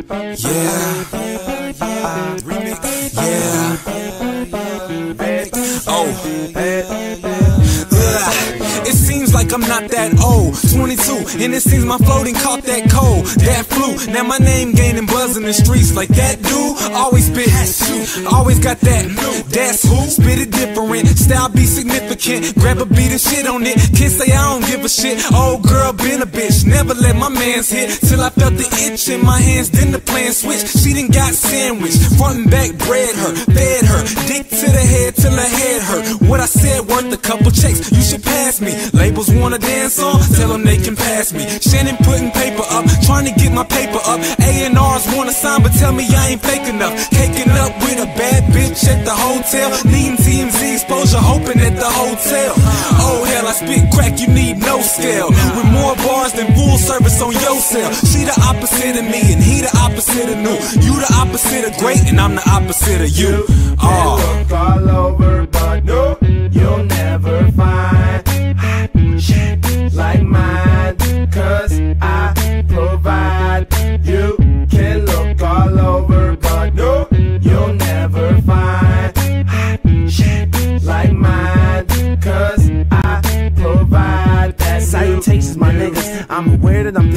Yeah. Yeah. Oh. Seems like I'm not that old. 22, and it seems my floating caught that cold, that flu. Now my name gaining buzz in the streets like that dude. Always spit, always got that. That's who. Spit it different, style be significant. Grab a beat and shit on it. Can't say I don't give a shit. Old girl been a bitch, never let my man's hit till I felt the itch in my hands. Then the plan switched. She done got sandwiched, front and back bred her, fed her, dick to the head till said a couple checks. You should pass me. Labels wanna dance on, tell them they can pass me. Shannon putting paper up, trying to get my paper up. A&Rs wanna sign, but tell me I ain't fake enough. Caking up with a bad bitch at the hotel. Needing TMZ exposure, hoping at the hotel. Oh hell, I spit crack, you need no scale. With more bars than full service on your cell. She the opposite of me, and he the opposite of new. You the opposite of great, and I'm the opposite of you. Oh.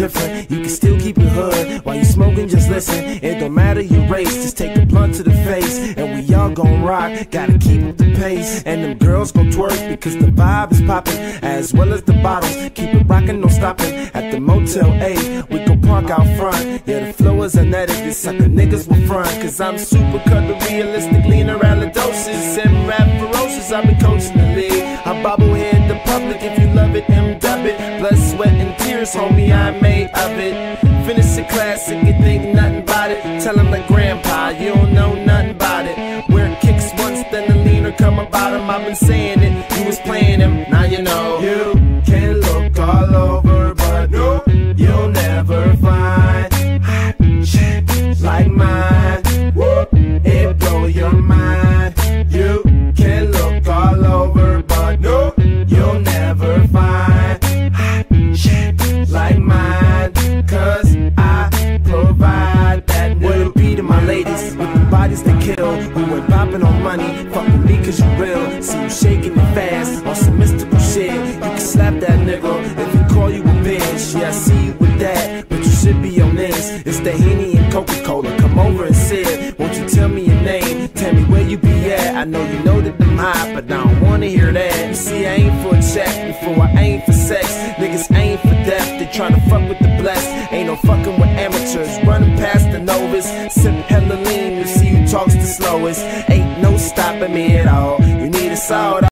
Different. You can still keep it hood while you smoking. Just listen. It don't matter your race. Just take a blunt to the face, and we all gon' rock. Gotta keep up the pace, and them girls gon' twerk because the vibe is poppin', as well as the bottles. Keep it rockin', no stopping. At the Motel 8, we gon' park out front. Yeah, the flow is unedited. Sucker niggas will front, cause I'm super cut the realistic, leaner allodosis, and rap ferocious. I've been coaching tears, homie, I made of it. Finish the classic, you think nothing about it. Tell him like grandpa, you don't know nothing about it. Wear kicks once, then the leaner come about him. I've been saying like mine. Cause I provide that it be to my ladies with the bodies that kill? We went popping on money, fuck with me cause you real. See you shaking it fast on some mystical shit. You can slap that nigga if he call you a bitch. Yeah, I see you with that, but you should be on this. It's the Henny and Coca Cola. Come over and sit. Won't you tell me your name? Tell me where you be at. I know you know that I'm hot, but I don't wanna hear that. You see, I ain't for a check before I ain't for sex. Niggas ain't novice. Sip hella lean, you see who talks the slowest. Ain't no stopping me at all. You need a salt.